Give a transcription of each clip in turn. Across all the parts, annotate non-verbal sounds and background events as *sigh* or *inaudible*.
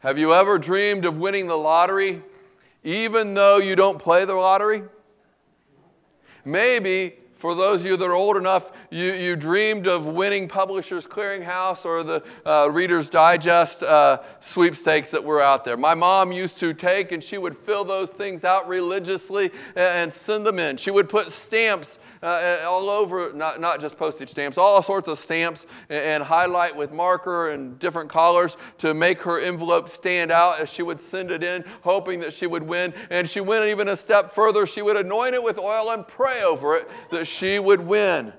Have you ever dreamed of winning the lottery, even though you don't play the lottery? Maybe for those of you that are old enough, you, you dreamed of winning Publishers Clearinghouse or the uh, Reader's Digest uh, sweepstakes that were out there. My mom used to take and she would fill those things out religiously and, and send them in. She would put stamps uh, all over, not, not just postage stamps, all sorts of stamps and, and highlight with marker and different colors to make her envelope stand out as she would send it in, hoping that she would win. And she went even a step further. She would anoint it with oil and pray over it that she would win.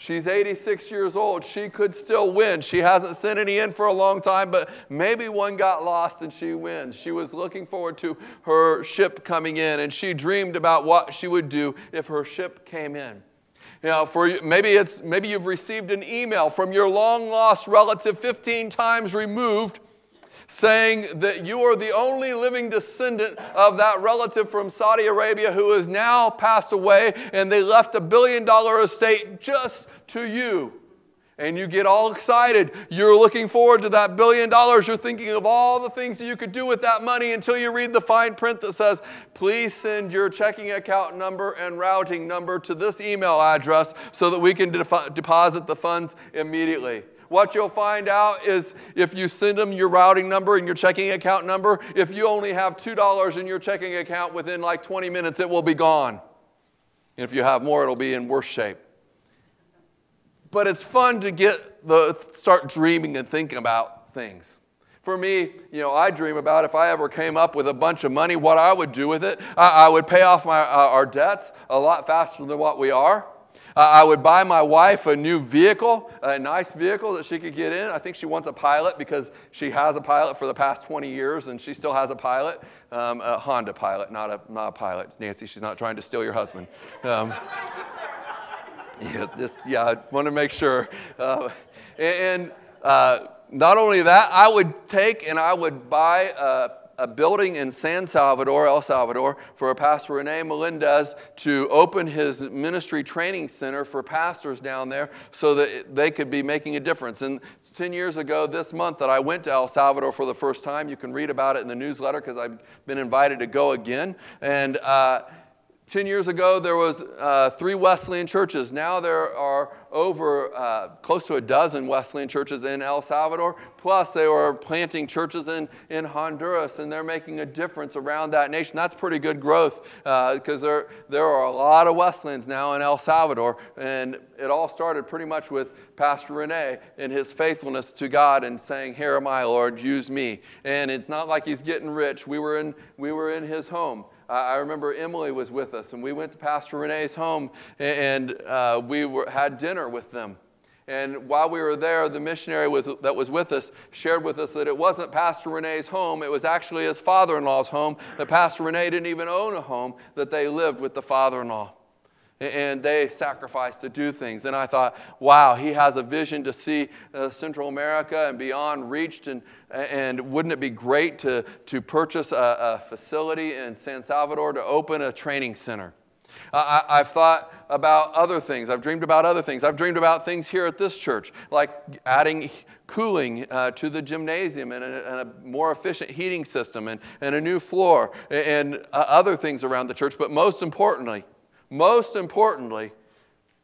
She's 86 years old. She could still win. She hasn't sent any in for a long time, but maybe one got lost and she wins. She was looking forward to her ship coming in, and she dreamed about what she would do if her ship came in. You know, for maybe it's maybe you've received an email from your long lost relative 15 times removed saying that you are the only living descendant of that relative from Saudi Arabia who has now passed away, and they left a billion dollar estate just to you. And you get all excited. You're looking forward to that billion dollars. You're thinking of all the things that you could do with that money until you read the fine print that says, please send your checking account number and routing number to this email address so that we can de- deposit the funds immediately. What you'll find out is if you send them your routing number and your checking account number, if you only have $2 in your checking account within like 20 minutes, it will be gone. And if you have more, it'll be in worse shape. But it's fun to get the start dreaming and thinking about things. For me, you know, I dream about if I ever came up with a bunch of money, what I would do with it. I, I would pay off my, uh, our debts a lot faster than what we are. I would buy my wife a new vehicle, a nice vehicle that she could get in. I think she wants a pilot because she has a pilot for the past 20 years and she still has a pilot, um, a Honda pilot, not a, not a pilot. Nancy, she's not trying to steal your husband. Um, *laughs* yeah, just, yeah, I want to make sure. Uh, and uh, not only that, I would take and I would buy a a building in San Salvador, El Salvador, for a Pastor Rene Melendez to open his ministry training center for pastors down there so that they could be making a difference. And it's 10 years ago this month that I went to El Salvador for the first time. You can read about it in the newsletter because I've been invited to go again. And uh, 10 years ago, there was uh, three Wesleyan churches. Now there are over uh, close to a dozen Wesleyan churches in El Salvador. Plus, they were planting churches in, in Honduras, and they're making a difference around that nation. That's pretty good growth because uh, there, there are a lot of Wesleyans now in El Salvador. And it all started pretty much with Pastor Rene and his faithfulness to God and saying, Here am I, Lord, use me. And it's not like he's getting rich. We were in, we were in his home. I remember Emily was with us, and we went to Pastor Rene's home, and uh, we were, had dinner with them. And while we were there, the missionary with, that was with us shared with us that it wasn't Pastor Rene's home, it was actually his father in law's home, that Pastor Rene didn't even own a home, that they lived with the father in law and they sacrificed to do things. And I thought, wow, he has a vision to see uh, Central America and beyond reached. And, and wouldn't it be great to, to purchase a, a facility in San Salvador to open a training center? I, I've thought about other things. I've dreamed about other things. I've dreamed about things here at this church, like adding cooling uh, to the gymnasium and a, and a, more efficient heating system and, and a new floor and, and uh, other things around the church. But most importantly, most importantly,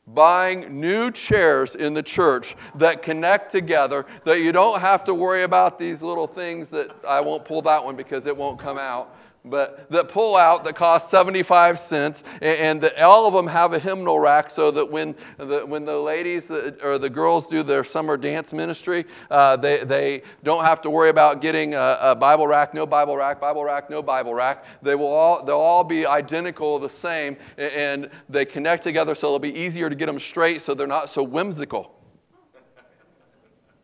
buying new chairs in the church that connect together, that you don't have to worry about these little things that I won't pull that one because it won't come out but that pull out that cost 75 cents and, that all of them have a hymnal rack so that when the, when the ladies uh, or the girls do their summer dance ministry uh, they, they don't have to worry about getting a, a, bible rack no bible rack bible rack no bible rack. They will all they'll all be identical the same and they connect together so it'll be easier to get them straight so they're not so whimsical.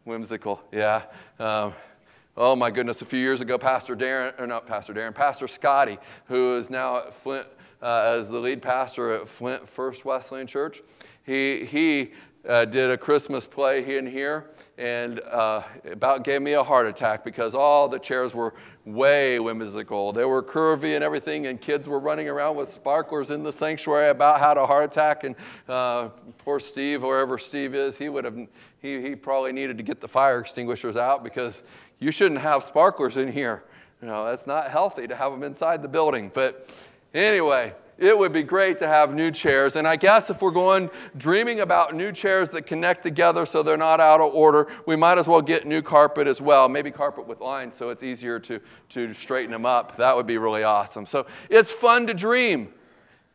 Whimsical yeah um, Oh my goodness, a few years ago, Pastor Darren, or not Pastor Darren, Pastor Scotty, who is now at Flint uh, as the lead pastor at Flint First Wesleyan Church. He, he uh, did a Christmas play in here and uh, about gave me a heart attack because all the chairs were way whimsical. They were curvy and everything, and kids were running around with sparklers in the sanctuary about how to heart attack. And uh, poor Steve, wherever Steve is, he would have he, he probably needed to get the fire extinguishers out because you shouldn't have sparklers in here. You know, that's not healthy to have them inside the building. But anyway, it would be great to have new chairs. And I guess if we're going dreaming about new chairs that connect together so they're not out of order, we might as well get new carpet as well. Maybe carpet with lines so it's easier to, to straighten them up. That would be really awesome. So it's fun to dream.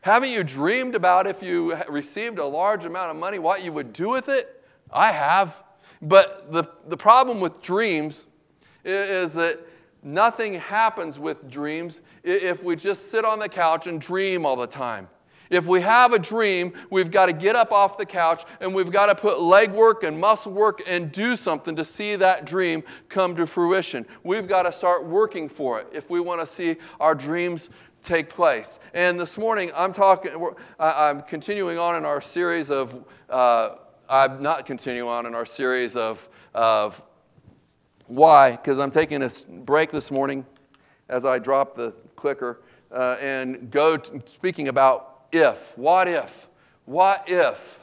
Haven't you dreamed about if you received a large amount of money, what you would do with it? I have. But the, the problem with dreams is that nothing happens with dreams if we just sit on the couch and dream all the time. If we have a dream, we've got to get up off the couch and we've got to put leg work and muscle work and do something to see that dream come to fruition. We've got to start working for it if we want to see our dreams take place. And this morning, I'm talking, I'm continuing on in our series of, uh, I'm not continuing on in our series of, of why? Because I'm taking a break this morning as I drop the clicker uh, and go speaking about if. What if? What if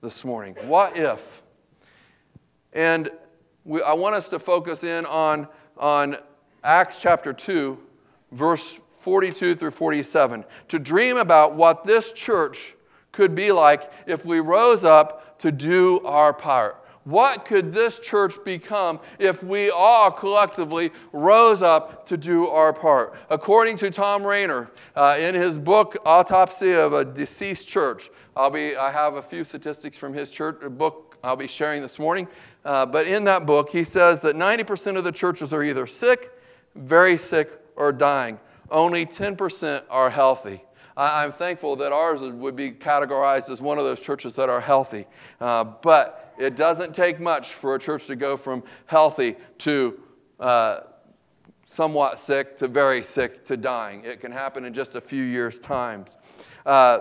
this morning? What if? And we, I want us to focus in on, on Acts chapter 2, verse 42 through 47, to dream about what this church could be like if we rose up to do our part. What could this church become if we all collectively rose up to do our part? According to Thom Rainer, uh, in his book Autopsy of a Deceased Church, I'll be, I have a few statistics from his church book I'll be sharing this morning. Uh, but in that book, he says that 90% of the churches are either sick, very sick, or dying. Only 10% are healthy. I, am thankful that ours would be categorized as one of those churches that are healthy. Uh, but it doesn't take much for a church to go from healthy to uh, somewhat sick to very sick to dying. It can happen in just a few years' time. Uh,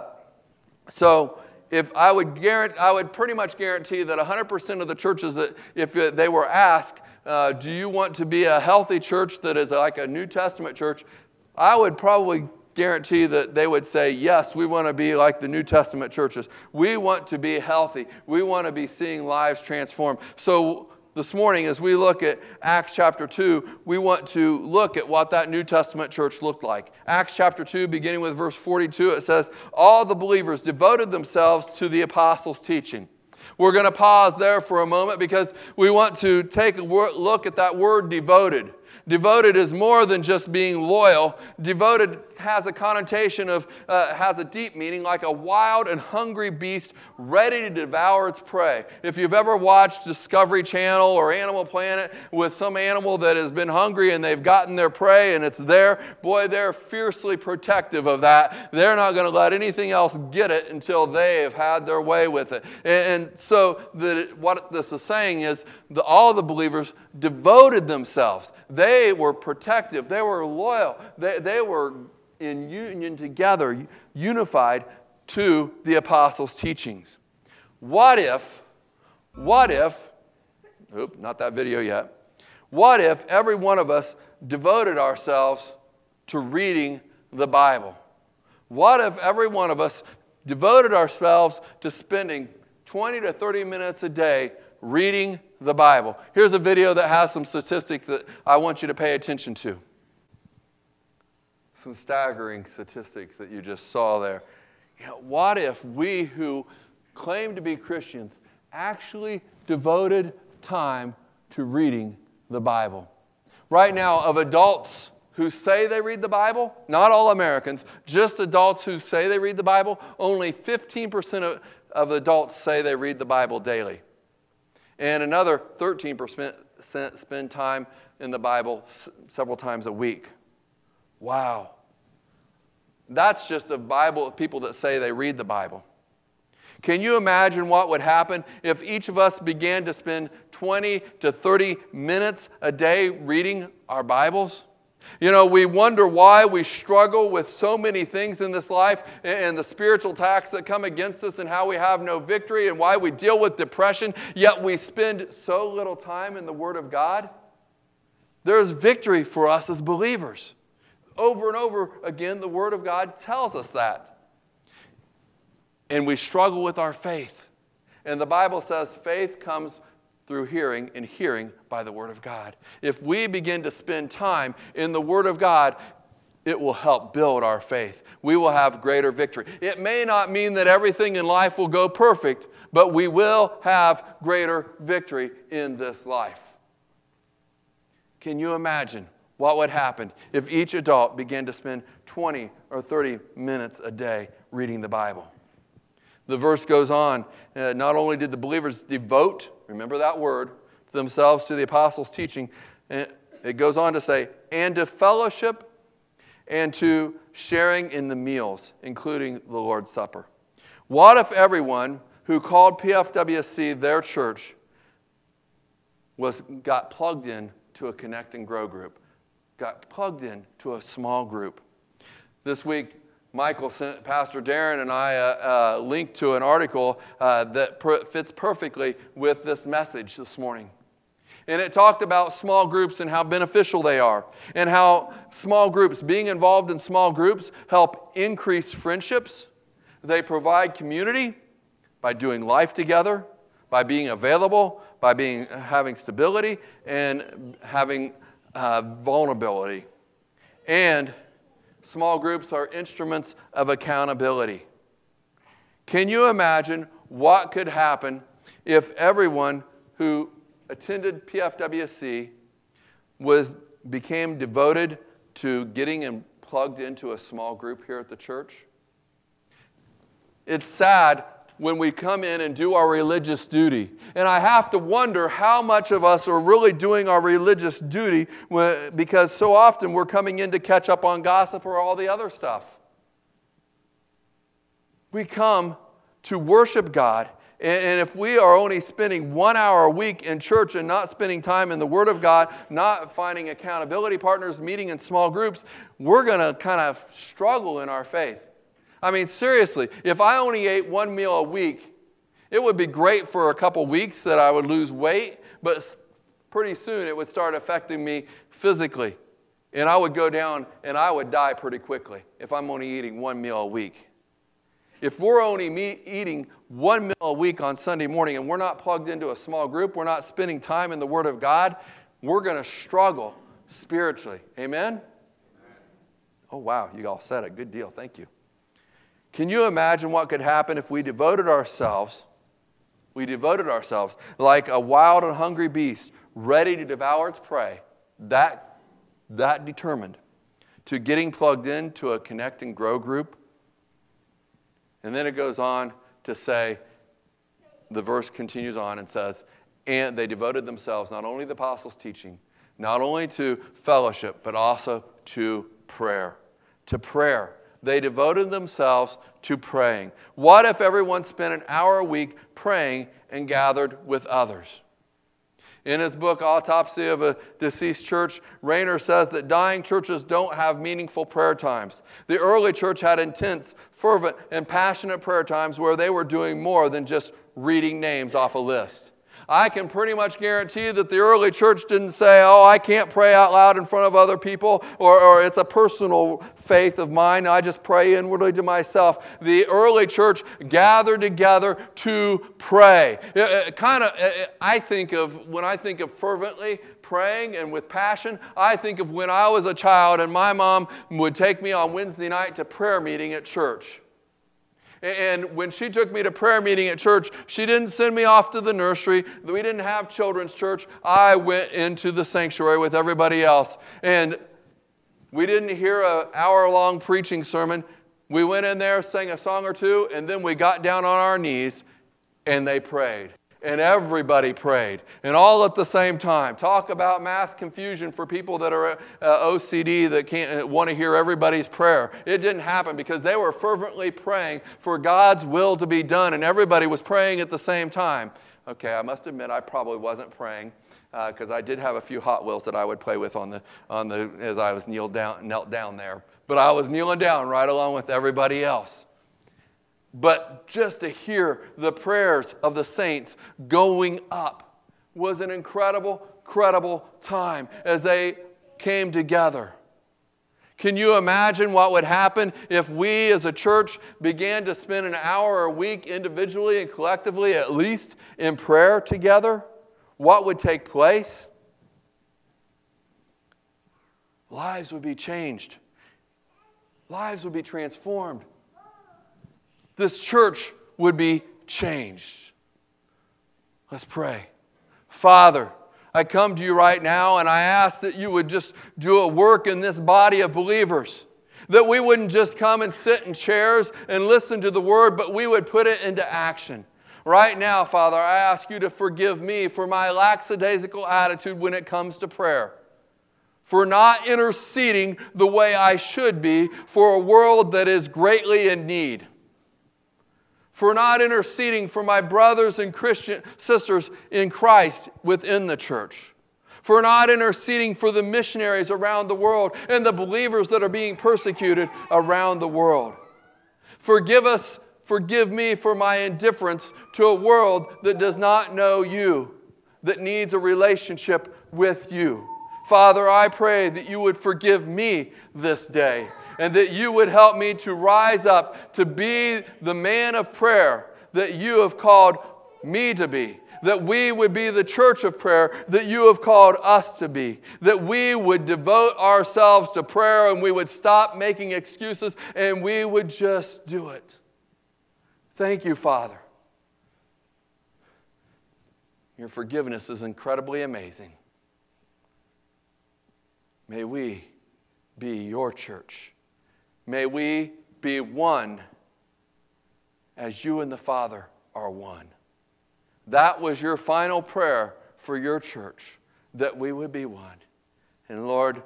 so, if I would guarantee, I would pretty much guarantee that 100% of the churches that, if they were asked, uh, do you want to be a healthy church that is like a New Testament church? I would probably guarantee that they would say, Yes, we want to be like the New Testament churches. We want to be healthy. We want to be seeing lives transformed. So, this morning, as we look at Acts chapter 2, we want to look at what that New Testament church looked like. Acts chapter 2, beginning with verse 42, it says, All the believers devoted themselves to the apostles' teaching. We're going to pause there for a moment because we want to take a look at that word devoted. Devoted is more than just being loyal. Devoted has a connotation of, uh, has a deep meaning, like a wild and hungry beast ready to devour its prey. If you've ever watched Discovery Channel or Animal Planet with some animal that has been hungry and they've gotten their prey and it's there, boy, they're fiercely protective of that. They're not going to let anything else get it until they have had their way with it. And, and so, the, what this is saying is the, all the believers devoted themselves. They were protective, they were loyal, they, they were in union together, unified to the apostles' teachings. What if, what if, oop, not that video yet. What if every one of us devoted ourselves to reading the Bible? What if every one of us devoted ourselves to spending 20 to 30 minutes a day reading the Bible? Here's a video that has some statistics that I want you to pay attention to some staggering statistics that you just saw there. You know, what if we who claim to be Christians actually devoted time to reading the Bible? Right now, of adults who say they read the Bible, not all Americans, just adults who say they read the Bible, only 15% of, of adults say they read the Bible daily. And another 13% spend time in the Bible several times a week. Wow. That's just of Bible people that say they read the Bible. Can you imagine what would happen if each of us began to spend 20 to 30 minutes a day reading our Bibles? You know, we wonder why we struggle with so many things in this life and the spiritual attacks that come against us and how we have no victory and why we deal with depression, yet we spend so little time in the Word of God. There's victory for us as believers. Over and over again, the Word of God tells us that. And we struggle with our faith. And the Bible says faith comes through hearing, and hearing by the Word of God. If we begin to spend time in the Word of God, it will help build our faith. We will have greater victory. It may not mean that everything in life will go perfect, but we will have greater victory in this life. Can you imagine what would happen if each adult began to spend 20 or 30 minutes a day reading the Bible? The verse goes on. Uh, not only did the believers devote, remember that word, themselves to the apostles' teaching, it goes on to say, and to fellowship and to sharing in the meals, including the Lord's Supper. What if everyone who called PFWC their church was, got plugged in to a connect and grow group, got plugged in to a small group? This week, Michael sent Pastor Darren and I a, a link to an article uh, that per- fits perfectly with this message this morning. And it talked about small groups and how beneficial they are, and how small groups, being involved in small groups, help increase friendships. They provide community by doing life together, by being available, by being, having stability, and having uh, vulnerability. And Small groups are instruments of accountability. Can you imagine what could happen if everyone who attended PFWC was, became devoted to getting and plugged into a small group here at the church? It's sad when we come in and do our religious duty. And I have to wonder how much of us are really doing our religious duty because so often we're coming in to catch up on gossip or all the other stuff. We come to worship God. And if we are only spending one hour a week in church and not spending time in the Word of God, not finding accountability partners, meeting in small groups, we're going to kind of struggle in our faith. I mean, seriously, if I only ate one meal a week, it would be great for a couple weeks that I would lose weight, but pretty soon it would start affecting me physically. And I would go down and I would die pretty quickly if I'm only eating one meal a week. If we're only eating one meal a week on Sunday morning and we're not plugged into a small group, we're not spending time in the Word of God, we're going to struggle spiritually. Amen? Amen? Oh, wow, you all said it. Good deal. Thank you. Can you imagine what could happen if we devoted ourselves? We devoted ourselves like a wild and hungry beast, ready to devour its prey, that, that determined, to getting plugged into a connect and grow group. And then it goes on to say, the verse continues on and says, and they devoted themselves not only to the apostles' teaching, not only to fellowship, but also to prayer. To prayer. They devoted themselves to praying. What if everyone spent an hour a week praying and gathered with others? In his book, Autopsy of a Deceased Church, Rainer says that dying churches don't have meaningful prayer times. The early church had intense, fervent, and passionate prayer times where they were doing more than just reading names off a list. I can pretty much guarantee that the early church didn't say, oh, I can't pray out loud in front of other people, or, or it's a personal faith of mine. I just pray inwardly to myself. The early church gathered together to pray. Kind of, I think of, when I think of fervently, praying and with passion, I think of when I was a child and my mom would take me on Wednesday night to prayer meeting at church. And when she took me to prayer meeting at church, she didn't send me off to the nursery. We didn't have children's church. I went into the sanctuary with everybody else. And we didn't hear an hour long preaching sermon. We went in there, sang a song or two, and then we got down on our knees and they prayed and everybody prayed, and all at the same time. Talk about mass confusion for people that are uh, OCD that can't uh, want to hear everybody's prayer. It didn't happen because they were fervently praying for God's will to be done, and everybody was praying at the same time. Okay, I must admit I probably wasn't praying because uh, I did have a few Hot Wheels that I would play with on the, on the, as I was kneeled down, knelt down there. But I was kneeling down right along with everybody else. But just to hear the prayers of the saints going up was an incredible, incredible time as they came together. Can you imagine what would happen if we as a church began to spend an hour a week individually and collectively, at least in prayer together? What would take place? Lives would be changed, lives would be transformed. This church would be changed. Let's pray. Father, I come to you right now and I ask that you would just do a work in this body of believers. That we wouldn't just come and sit in chairs and listen to the word, but we would put it into action. Right now, Father, I ask you to forgive me for my lackadaisical attitude when it comes to prayer, for not interceding the way I should be for a world that is greatly in need for not interceding for my brothers and Christian sisters in Christ within the church, for not interceding for the missionaries around the world and the believers that are being persecuted around the world. Forgive us, forgive me for my indifference to a world that does not know you, that needs a relationship with you. Father, I pray that you would forgive me this day and that you would help me to rise up to be the man of prayer that you have called me to be. That we would be the church of prayer that you have called us to be. That we would devote ourselves to prayer and we would stop making excuses and we would just do it. Thank you, Father. Your forgiveness is incredibly amazing. May we be your church. May we be one as you and the Father are one. That was your final prayer for your church, that we would be one. And Lord,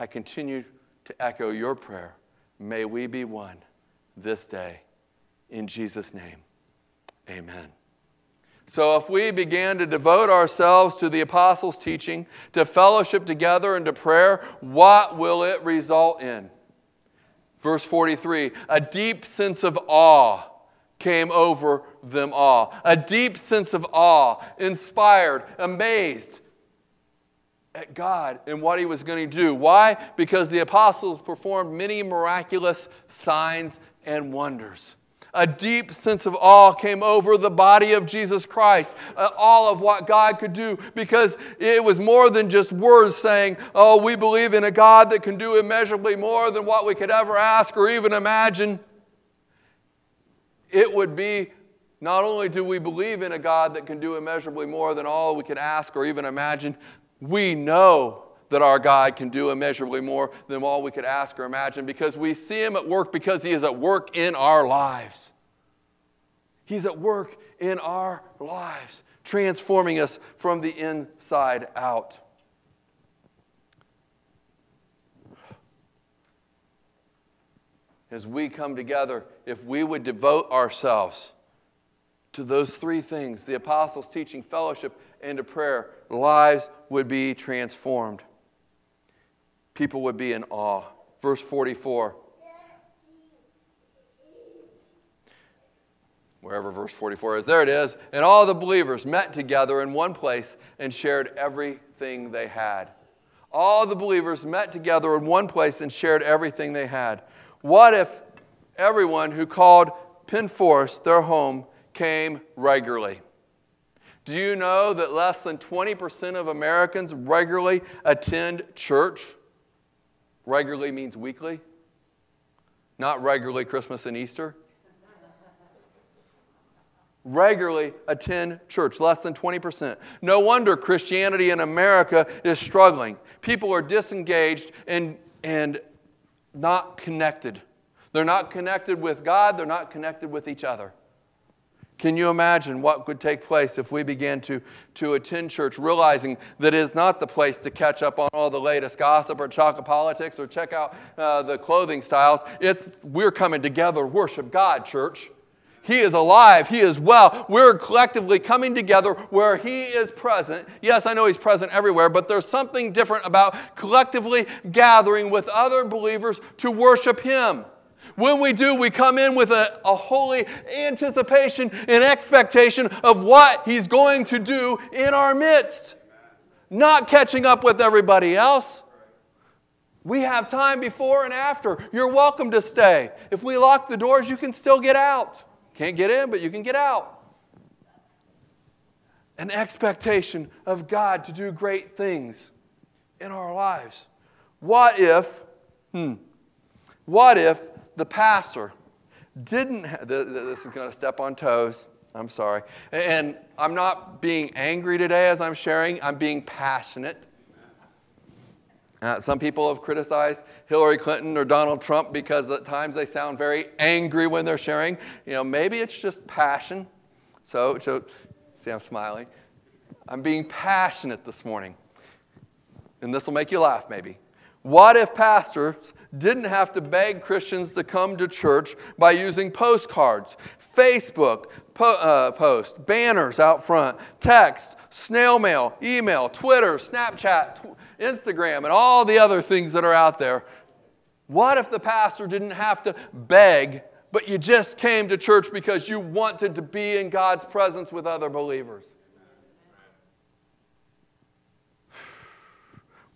I continue to echo your prayer. May we be one this day. In Jesus' name, amen. So, if we began to devote ourselves to the apostles' teaching, to fellowship together, and to prayer, what will it result in? Verse 43 a deep sense of awe came over them all. A deep sense of awe, inspired, amazed at God and what He was going to do. Why? Because the apostles performed many miraculous signs and wonders a deep sense of awe came over the body of Jesus Christ, uh, all of what God could do, because it was more than just words saying, Oh, we believe in a God that can do immeasurably more than what we could ever ask or even imagine. It would be not only do we believe in a God that can do immeasurably more than all we could ask or even imagine, we know that our God can do immeasurably more than all we could ask or imagine because we see Him at work because He is at work in our lives. He's at work in our lives, transforming us from the inside out. As we come together, if we would devote ourselves to those three things the apostles' teaching, fellowship, and to prayer lives would be transformed people would be in awe. Verse 44. Wherever verse 44 is, there it is. And all the believers met together in one place and shared everything they had. All the believers met together in one place and shared everything they had. What if everyone who called Penn Forest their home came regularly? Do you know that less than 20% of Americans regularly attend church? Regularly means weekly, not regularly Christmas and Easter. Regularly attend church, less than 20%. No wonder Christianity in America is struggling. People are disengaged and, and not connected. They're not connected with God, they're not connected with each other. Can you imagine what would take place if we began to, to attend church realizing that it is not the place to catch up on all the latest gossip or chocolate politics or check out uh, the clothing styles? It's we're coming together, worship God, church. He is alive. He is well. We're collectively coming together where He is present. Yes, I know He's present everywhere, but there's something different about collectively gathering with other believers to worship Him. When we do, we come in with a, a holy anticipation and expectation of what He's going to do in our midst, not catching up with everybody else. We have time before and after. You're welcome to stay. If we lock the doors, you can still get out. Can't get in, but you can get out. An expectation of God to do great things in our lives. What if, hmm, what if the pastor didn't, this is going to step on toes. I'm sorry. And I'm not being angry today as I'm sharing, I'm being passionate. Uh, some people have criticized Hillary Clinton or Donald Trump because at times they sound very angry when they're sharing. You know, maybe it's just passion. So, so see, I'm smiling. I'm being passionate this morning. And this will make you laugh, maybe. What if pastors didn't have to beg Christians to come to church by using postcards, Facebook po- uh, post, banners out front, text, snail mail, email, Twitter, Snapchat, tw- Instagram, and all the other things that are out there. What if the pastor didn't have to beg, but you just came to church because you wanted to be in God's presence with other believers?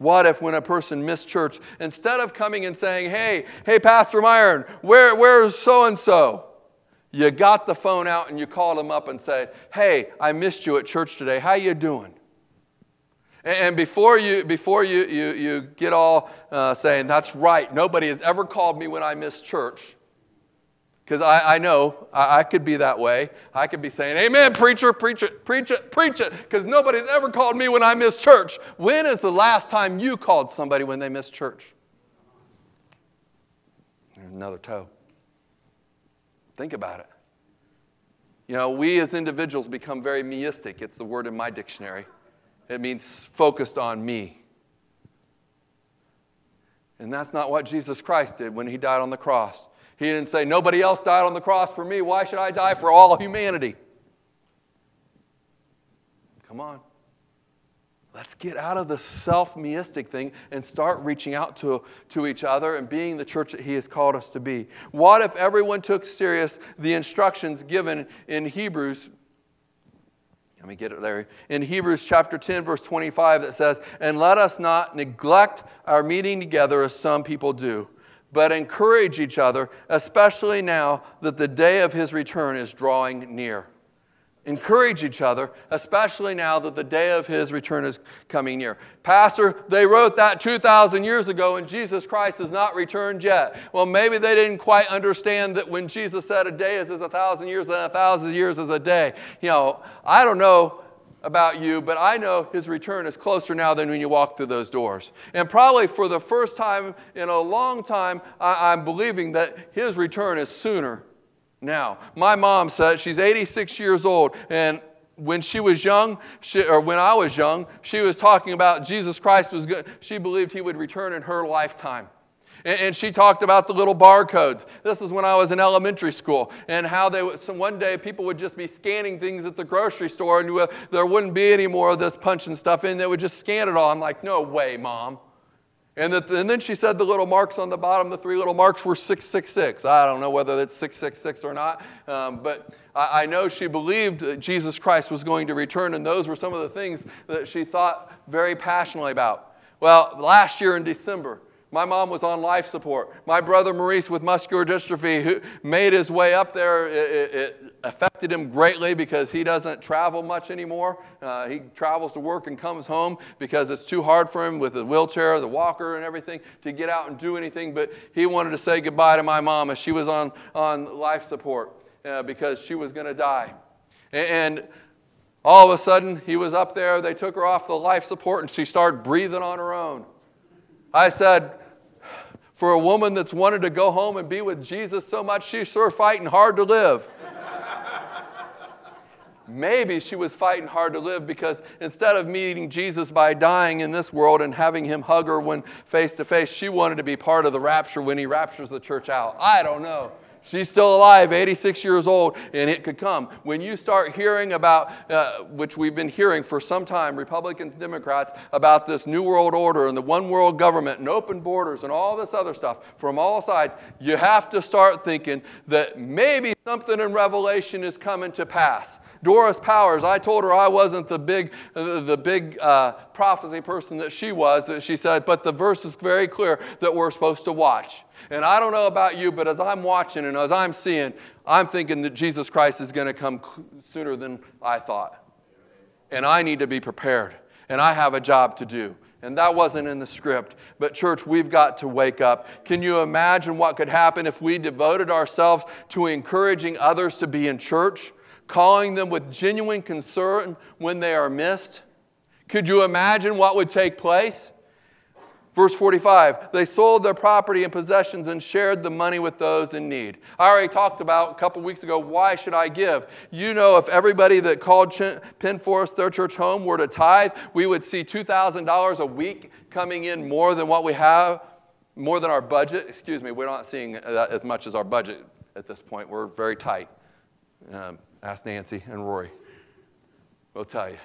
What if when a person missed church, instead of coming and saying, hey, hey, Pastor Myron, where, where's so and so? You got the phone out and you called them up and said, hey, I missed you at church today. How you doing? And before you, before you, you, you get all uh, saying, that's right, nobody has ever called me when I miss church, because I, I know I, I, could be that way. I could be saying, Amen, preacher, preach it, preach it, preach it, because nobody's ever called me when I miss church. When is the last time you called somebody when they missed church? There's another toe. Think about it. You know, we as individuals become very meistic. It's the word in my dictionary. It means focused on me. And that's not what Jesus Christ did when he died on the cross. He didn't say, Nobody else died on the cross for me. Why should I die for all humanity? Come on. Let's get out of the self meistic thing and start reaching out to, to each other and being the church that He has called us to be. What if everyone took serious the instructions given in Hebrews let me get it there. In Hebrews chapter 10, verse 25, that says, And let us not neglect our meeting together as some people do, but encourage each other, especially now that the day of his return is drawing near encourage each other, especially now that the day of his return is coming near. Pastor, they wrote that 2,000 years ago and Jesus Christ has not returned yet. Well, maybe they didn't quite understand that when Jesus said a day is as a thousand years and a thousand years is a day. You know, I don't know about you, but I know his return is closer now than when you walk through those doors. And probably for the first time in a long time, I, am believing that his return is sooner now. My mom said she's 86 years old, and when she was young, she, or when I was young, she was talking about Jesus Christ was good. She believed he would return in her lifetime. And, she talked about the little barcodes. This is when I was in elementary school, and how they would, some, one day people would just be scanning things at the grocery store, and there wouldn't be any more of this punching stuff in. They would just scan it all. I'm like, no way, mom. And, and, then she said the little marks on the bottom, the three little marks were 666. I don't know whether that's 666 or not, um, but I, I, know she believed that Jesus Christ was going to return, and those were some of the things that she thought very passionately about. Well, last year in December, my mom was on life support. My brother Maurice with muscular dystrophy who made his way up there. It, it, affected him greatly because he doesn't travel much anymore. Uh, he travels to work and comes home because it's too hard for him with the wheelchair, the walker, and everything to get out and do anything. But he wanted to say goodbye to my mom as she was on, on life support uh, because she was going to die. And, and all of a sudden, he was up there. They took her off the life support and she started breathing on her own. I said, for a woman that's wanted to go home and be with Jesus so much, she's sure fighting hard to live. Maybe she was fighting hard to live because instead of meeting Jesus by dying in this world and having him hug her when face to face, she wanted to be part of the rapture when he raptures the church out. I don't know. She's still alive, 86 years old, and it could come. When you start hearing about, uh, which we've been hearing for some time, Republicans, Democrats, about this New World Order and the one world government and open borders and all this other stuff from all sides, you have to start thinking that maybe something in Revelation is coming to pass. Doris Powers, I told her I wasn't the big, the big uh, prophecy person that she was. She said, but the verse is very clear that we're supposed to watch. And I don't know about you, but as I'm watching and as I'm seeing, I'm thinking that Jesus Christ is going to come sooner than I thought. And I need to be prepared. And I have a job to do. And that wasn't in the script. But, church, we've got to wake up. Can you imagine what could happen if we devoted ourselves to encouraging others to be in church, calling them with genuine concern when they are missed? Could you imagine what would take place? Verse 45, they sold their property and possessions and shared the money with those in need. I already talked about a couple weeks ago, why should I give? You know, if everybody that called Penn Forest their church home were to tithe, we would see $2,000 a week coming in more than what we have, more than our budget. Excuse me, we're not seeing as much as our budget at this point. We're very tight. Um, ask Nancy and Rory. We'll tell you.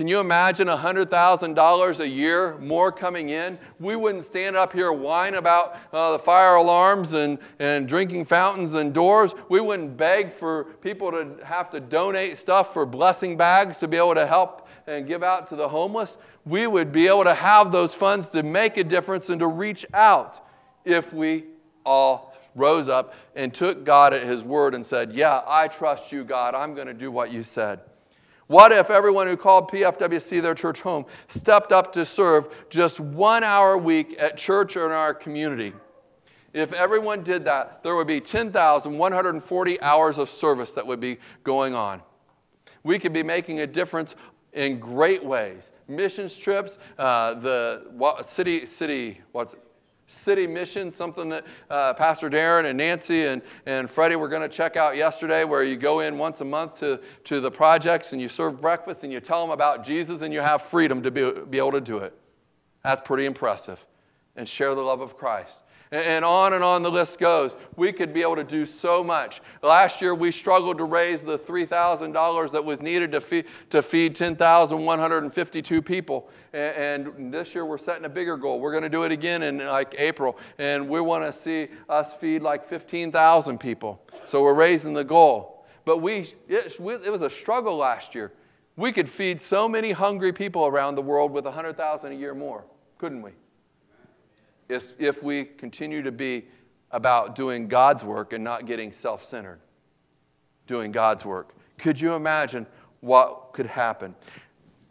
Can you imagine $100,000 a year more coming in? We wouldn't stand up here whine about uh, the fire alarms and, and drinking fountains and doors. We wouldn't beg for people to have to donate stuff for blessing bags to be able to help and give out to the homeless. We would be able to have those funds to make a difference and to reach out if we all rose up and took God at His word and said, Yeah, I trust you, God. I'm going to do what you said. What if everyone who called PFWC their church home stepped up to serve just one hour a week at church or in our community? If everyone did that, there would be 10,140 hours of service that would be going on. We could be making a difference in great ways. Missions trips, uh, the city, city, what's it? City mission, something that uh, Pastor Darren and Nancy and, and Freddie were going to check out yesterday, where you go in once a month to, to the projects and you serve breakfast and you tell them about Jesus and you have freedom to be, be able to do it. That's pretty impressive. And share the love of Christ. And on and on the list goes. We could be able to do so much. Last year, we struggled to raise the $3,000 that was needed to feed, to feed 10,152 people. And this year, we're setting a bigger goal. We're going to do it again in like April. And we want to see us feed like 15,000 people. So we're raising the goal. But we, it, it was a struggle last year. We could feed so many hungry people around the world with 100,000 a year more, couldn't we? Is if we continue to be about doing God's work and not getting self centered. Doing God's work. Could you imagine what could happen?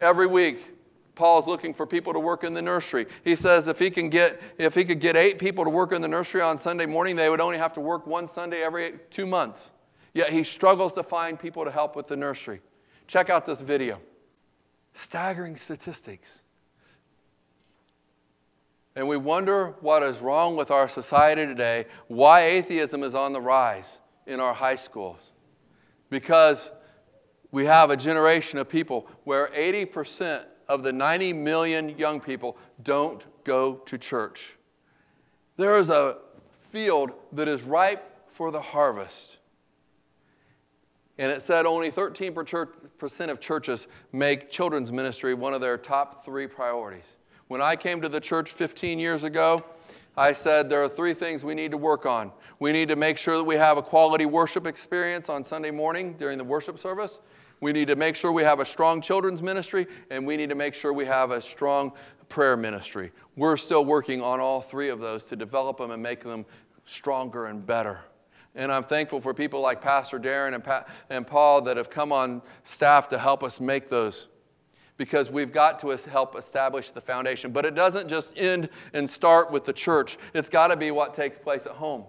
Every week, Paul's looking for people to work in the nursery. He says if he can get if he could get eight people to work in the nursery on Sunday morning, they would only have to work one Sunday every two months. Yet he struggles to find people to help with the nursery. Check out this video. Staggering statistics. And we wonder what is wrong with our society today, why atheism is on the rise in our high schools. Because we have a generation of people where 80% of the 90 million young people don't go to church. There is a field that is ripe for the harvest. And it said only 13% of churches make children's ministry one of their top three priorities. When I came to the church 15 years ago, I said there are three things we need to work on. We need to make sure that we have a quality worship experience on Sunday morning during the worship service. We need to make sure we have a strong children's ministry, and we need to make sure we have a strong prayer ministry. We're still working on all three of those to develop them and make them stronger and better. And I'm thankful for people like Pastor Darren and, pa- and Paul that have come on staff to help us make those because we've got to help establish the foundation. But it doesn't just end and start with the church, it's got to be what takes place at home.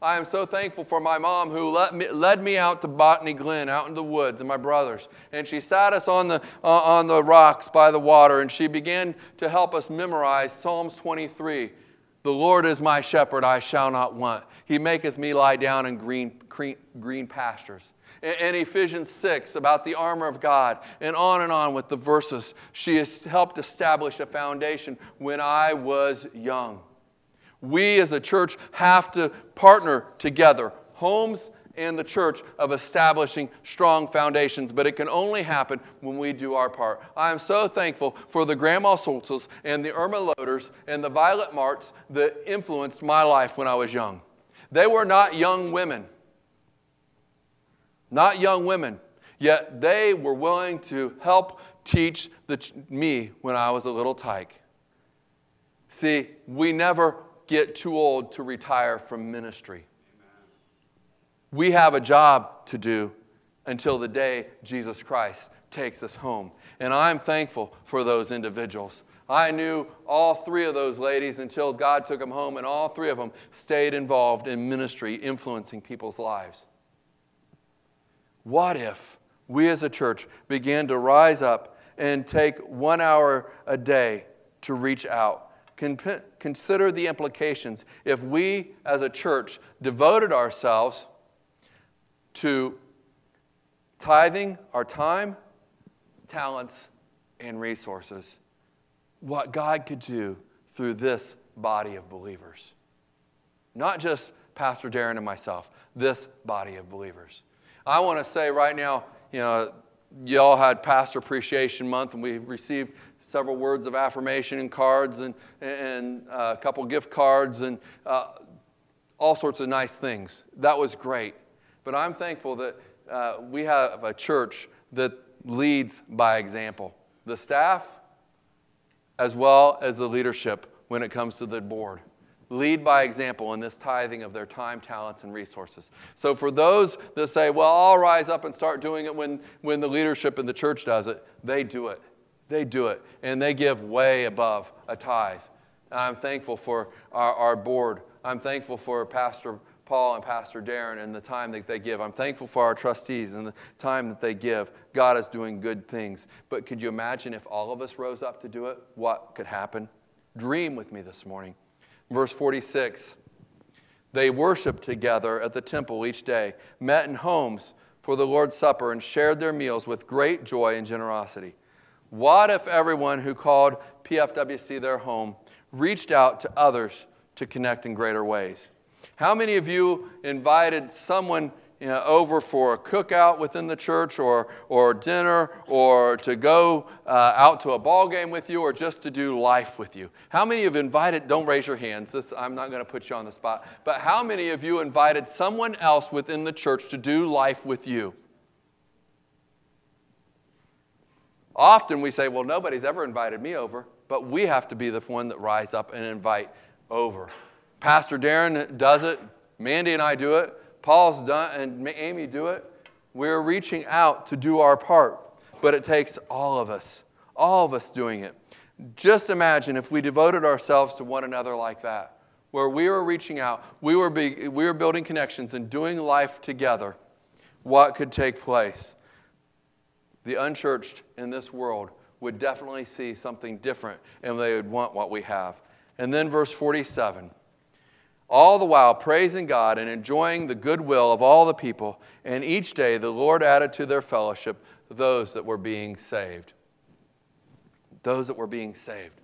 I am so thankful for my mom who led me, led me out to Botany Glen, out in the woods, and my brothers. And she sat us on the, uh, on the rocks by the water, and she began to help us memorize Psalms 23. The Lord is my shepherd, I shall not want. He maketh me lie down in green, green, green pastures and Ephesians 6 about the armor of God, and on and on with the verses. She has helped establish a foundation when I was young. We as a church have to partner together, homes and the church, of establishing strong foundations, but it can only happen when we do our part. I am so thankful for the Grandma Soltzels and the Irma Loaders and the Violet Marts that influenced my life when I was young. They were not young women, not young women, yet they were willing to help teach the, me when I was a little tyke. See, we never get too old to retire from ministry. We have a job to do until the day Jesus Christ takes us home. And I'm thankful for those individuals. I knew all three of those ladies until God took them home, and all three of them stayed involved in ministry, influencing people's lives. What if we as a church began to rise up and take one hour a day to reach out? Consider the implications if we as a church devoted ourselves to tithing our time, talents, and resources. What God could do through this body of believers. Not just Pastor Darren and myself, this body of believers. I want to say right now, you know, y'all had Pastor Appreciation Month, and we've received several words of affirmation and cards and, and uh, a couple gift cards and uh, all sorts of nice things. That was great. But I'm thankful that uh, we have a church that leads by example. The staff, as well as the leadership when it comes to the board. Lead by example in this tithing of their time, talents, and resources. So, for those that say, well, I'll rise up and start doing it when, when the leadership in the church does it, they do it. They do it. And they give way above a tithe. I'm thankful for our, our board. I'm thankful for Pastor Paul and Pastor Darren and the time that they give. I'm thankful for our trustees and the time that they give. God is doing good things. But could you imagine if all of us rose up to do it? What could happen? Dream with me this morning. Verse 46 They worshiped together at the temple each day, met in homes for the Lord's Supper, and shared their meals with great joy and generosity. What if everyone who called PFWC their home reached out to others to connect in greater ways? How many of you invited someone you know, over for a cookout within the church or, or dinner or to go uh, out to a ball game with you or just to do life with you? How many have invited, don't raise your hands, this, I'm not going to put you on the spot, but how many of you invited someone else within the church to do life with you? Often we say, well, nobody's ever invited me over, but we have to be the one that rise up and invite over. Pastor Darren does it. Mandy and I do it. Paul's done, and Amy do it. We're reaching out to do our part, but it takes all of us, all of us doing it. Just imagine if we devoted ourselves to one another like that, where we were reaching out, we were, be, we were building connections and doing life together, what could take place? The unchurched in this world would definitely see something different and they would want what we have. And then verse 47 all the while praising God and enjoying the goodwill of all the people. And each day the Lord added to their fellowship those that were being saved. Those that were being saved.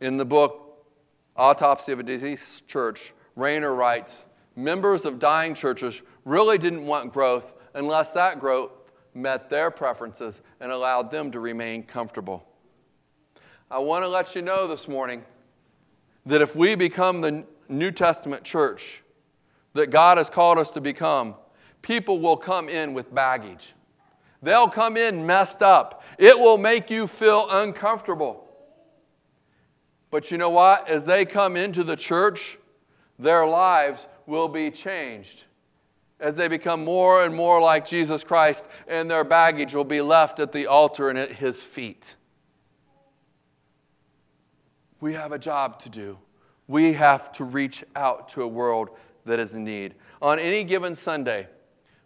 In the book Autopsy of a Deceased Church, Rainer writes Members of dying churches really didn't want growth unless that growth met their preferences and allowed them to remain comfortable. I want to let you know this morning that if we become the New Testament church that God has called us to become, people will come in with baggage. They'll come in messed up. It will make you feel uncomfortable. But you know what? As they come into the church, their lives will be changed. As they become more and more like Jesus Christ, and their baggage will be left at the altar and at his feet. We have a job to do. We have to reach out to a world that is in need. On any given Sunday,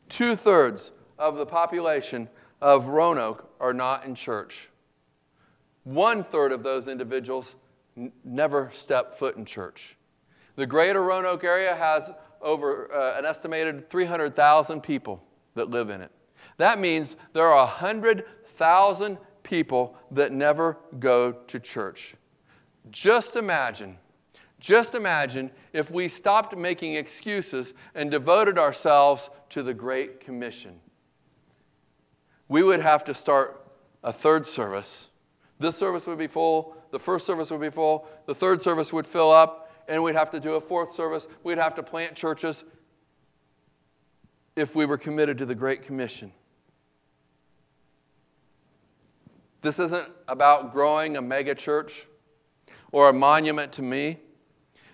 two thirds of the population of Roanoke are not in church. One third of those individuals n- never step foot in church. The greater Roanoke area has over uh, an estimated 300,000 people that live in it. That means there are 100,000 people that never go to church. Just imagine, just imagine if we stopped making excuses and devoted ourselves to the Great Commission. We would have to start a third service. This service would be full, the first service would be full, the third service would fill up, and we'd have to do a fourth service. We'd have to plant churches if we were committed to the Great Commission. This isn't about growing a mega church or a monument to me.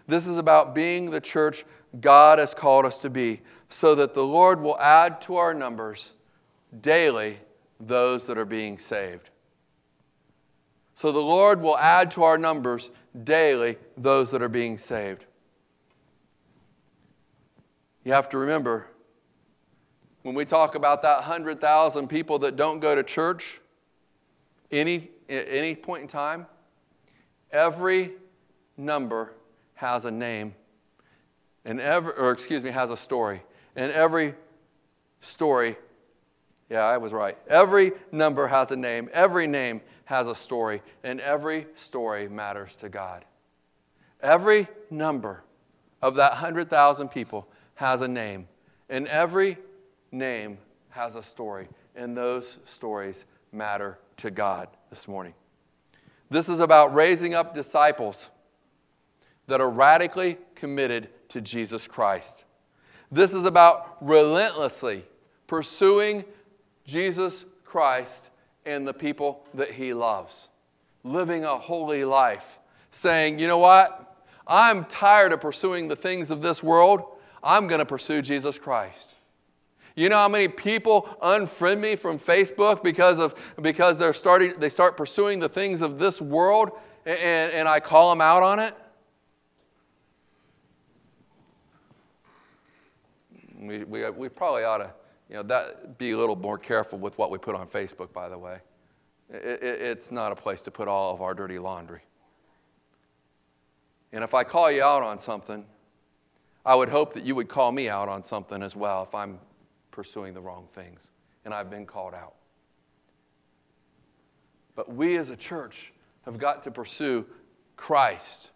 This is about being the church God has called us to be, so that the Lord will add to our numbers daily those that are being saved. So the Lord will add to our numbers daily those that are being saved. You have to remember when we talk about that 100,000 people that don't go to church any, at any point in time, every number has a name. And every or excuse me has a story. And every story yeah i was right. Every number has a name. Every name has a story. And every story matters to god. Every number of that 100000 people has a name. And every name has a story. And those stories matter to god this morning this is about raising up disciples that are radically committed to Jesus Christ. This is about relentlessly pursuing Jesus Christ and the people that he loves, living a holy life, saying, you know what? I'm tired of pursuing the things of this world. I'm going to pursue Jesus Christ. You know how many people unfriend me from Facebook because, of, because they're starting, they start pursuing the things of this world and, and I call them out on it? We, we, we probably ought to, you know, that, be a little more careful with what we put on Facebook, by the way. It, it, it's not a place to put all of our dirty laundry. And if I call you out on something, I would hope that you would call me out on something as well if I'm pursuing the wrong things and I've been called out. But we as a church have got to pursue Christ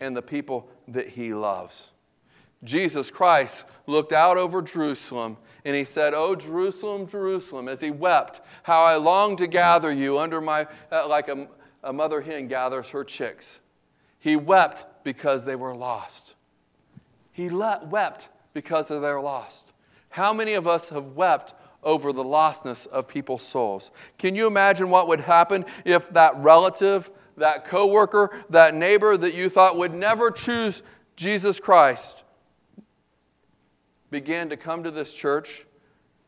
and the people that he loves. Jesus Christ looked out over Jerusalem and he said, Oh, Jerusalem, Jerusalem, as he wept, how I long to gather you under my, uh, like a, a mother hen gathers her chicks. He wept because they were lost. He le- wept because of their lost. How many of us have wept over the lostness of people's souls? Can you imagine what would happen if that relative, that coworker, that neighbor that you thought would never choose Jesus Christ began to come to this church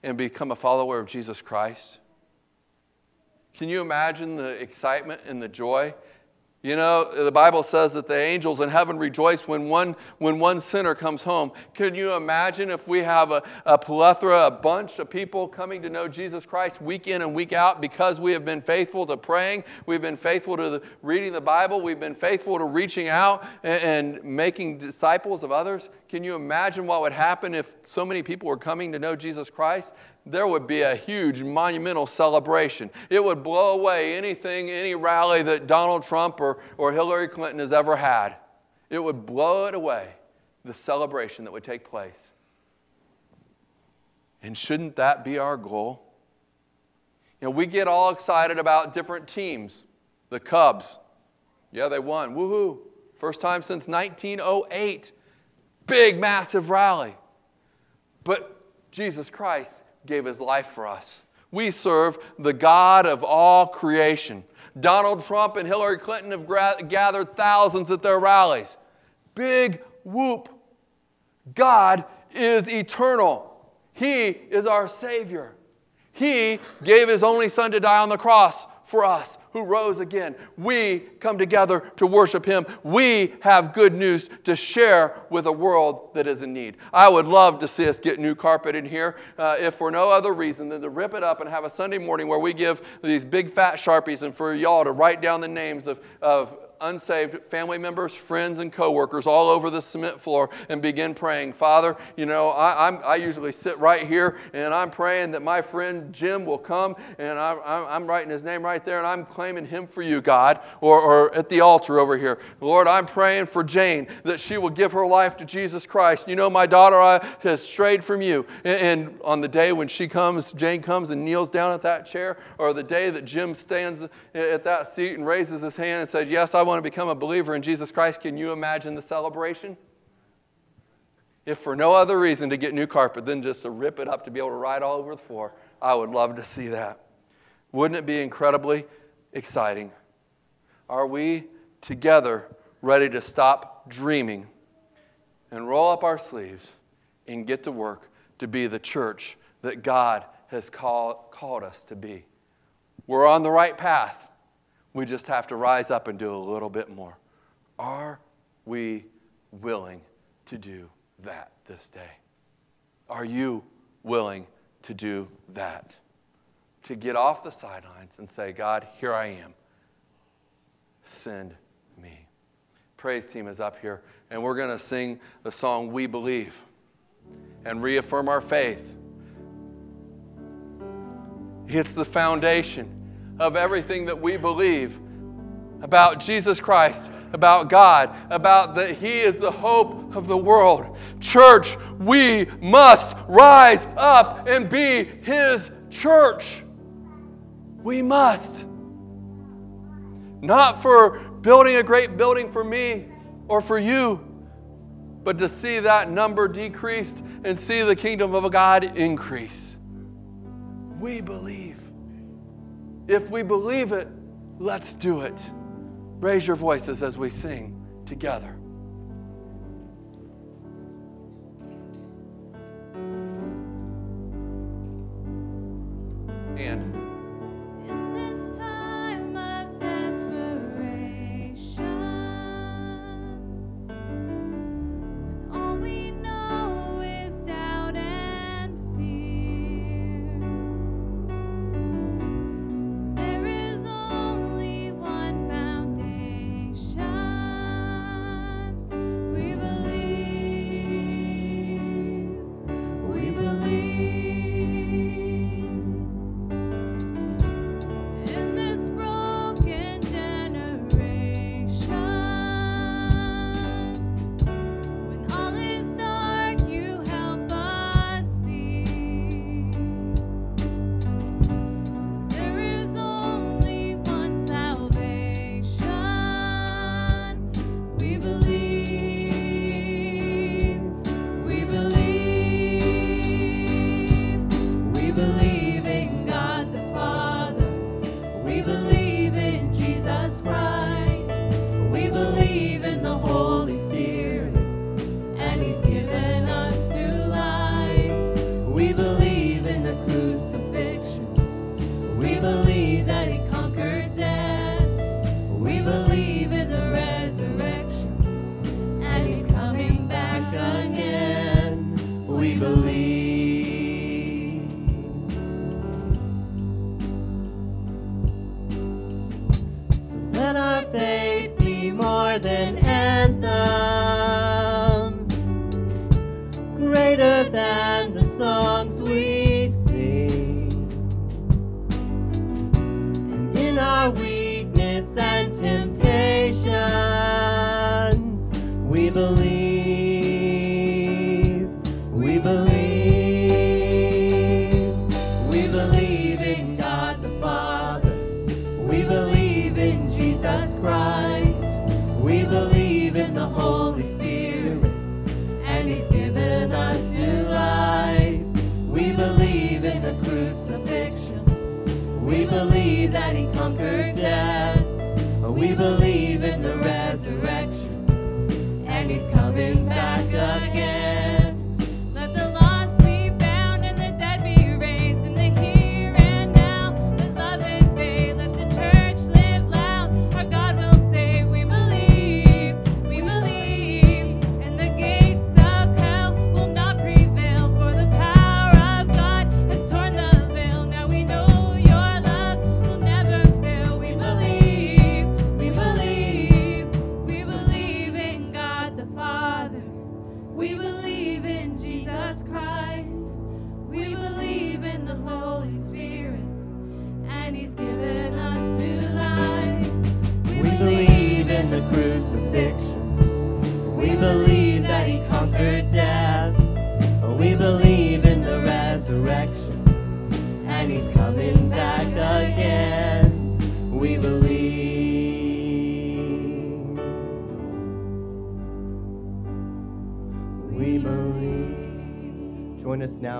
and become a follower of Jesus Christ? Can you imagine the excitement and the joy? You know, the Bible says that the angels in heaven rejoice when one, when one sinner comes home. Can you imagine if we have a, a plethora, a bunch of people coming to know Jesus Christ week in and week out because we have been faithful to praying, we've been faithful to the, reading the Bible, we've been faithful to reaching out and, and making disciples of others? Can you imagine what would happen if so many people were coming to know Jesus Christ? there would be a huge monumental celebration. It would blow away anything, any rally that Donald Trump or, or Hillary Clinton has ever had. It would blow it away, the celebration that would take place. And shouldn't that be our goal? You know, we get all excited about different teams. The Cubs, yeah, they won. Woohoo! First time since 1908. Big, massive rally. But Jesus Christ gave his life for us. We serve the God of all creation. Donald Trump and Hillary Clinton have gathered thousands at their rallies. Big whoop. God is eternal. He is our Savior. He gave His only Son to die on the cross for us who rose again. We come together to worship Him. We have good news to share with a world that is in need. I would love to see us get new carpet in here, uh, if for no other reason than to rip it up and have a Sunday morning where we give these big fat Sharpies and for y'all to write down the names of, of unsaved family members, friends, and coworkers all over the cement floor and begin praying. Father, you know, I, I'm, I usually sit right here and I'm praying that my friend Jim will come and I'm, I'm writing his name right there and I'm claiming him for you, God, or, or at the altar over here. Lord, I'm praying for Jane that she will give her life to Jesus Christ. You know, my daughter I, has strayed from you. And, and on the day when she comes, Jane comes and kneels down at that chair, or the day that Jim stands at that seat and raises his hand and says, Yes, I want to become a believer in Jesus Christ, can you imagine the celebration? If for no other reason to get new carpet than just to rip it up to be able to ride all over the floor, I would love to see that. Wouldn't it be incredibly exciting? Are we together ready to stop dreaming and roll up our sleeves and get to work to be the church that God has call, called us to be? We're on the right path. We just have to rise up and do a little bit more. Are we willing to do that this day? Are you willing to do that? To get off the sidelines and say, God, here I am. Send me. Praise team is up here, and we're going to sing the song We Believe and reaffirm our faith. It's the foundation of everything that we believe about Jesus Christ, about God, about that He is the hope of the world. Church, we must rise up and be His church. We must. Not for building a great building for me or for you, but to see that number decreased and see the kingdom of God increase. We believe. If we believe it, let's do it. Raise your voices as we sing together.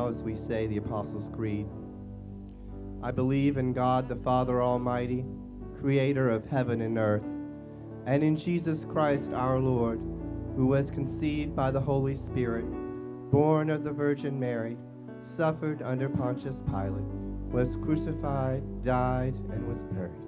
Now as we say the Apostles' Creed. I believe in God the Father Almighty, creator of heaven and earth, and in Jesus Christ our Lord, who was conceived by the Holy Spirit, born of the Virgin Mary, suffered under Pontius Pilate, was crucified, died, and was buried.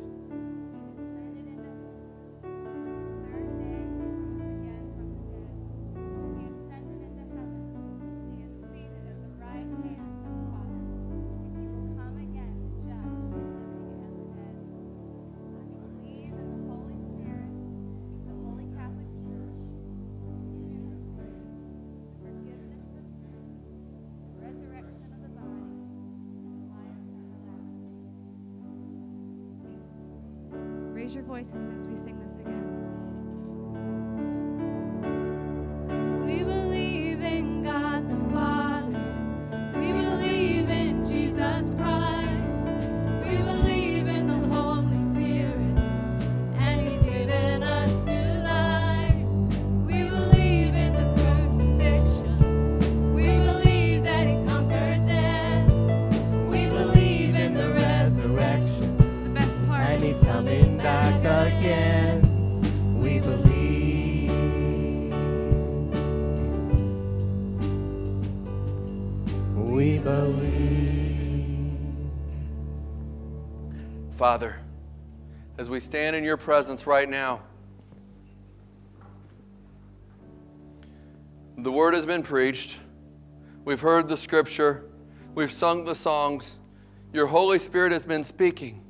Raise your voices as we sing this again. We stand in your presence right now, the word has been preached. We've heard the scripture. We've sung the songs. Your Holy Spirit has been speaking.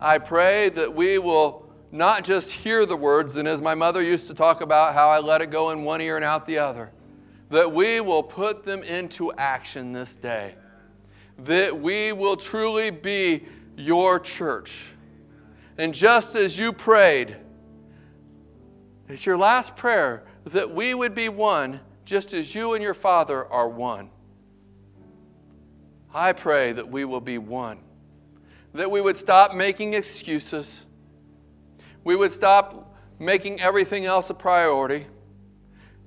I pray that we will not just hear the words, and as my mother used to talk about how I let it go in one ear and out the other, that we will put them into action this day. That we will truly be your church. And just as you prayed, it's your last prayer that we would be one just as you and your Father are one. I pray that we will be one. That we would stop making excuses. We would stop making everything else a priority.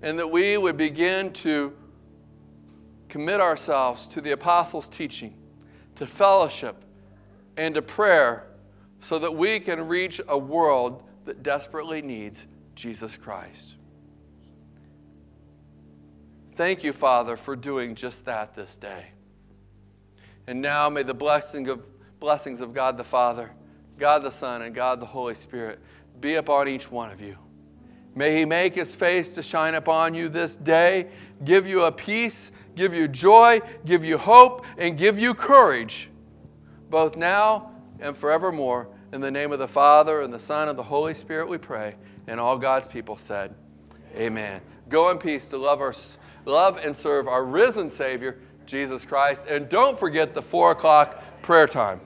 And that we would begin to commit ourselves to the apostles' teaching, to fellowship, and to prayer so that we can reach a world that desperately needs Jesus Christ. Thank you, Father, for doing just that this day. And now may the blessing of, blessings of God the Father, God the Son, and God the Holy Spirit be upon each one of you. May He make His face to shine upon you this day, give you a peace, give you joy, give you hope, and give you courage, both now and forevermore. In the name of the Father, and the Son, and the Holy Spirit, we pray. And all God's people said, Amen. Go in peace to love, our, love and serve our risen Savior, Jesus Christ. And don't forget the 4 o'clock prayer time.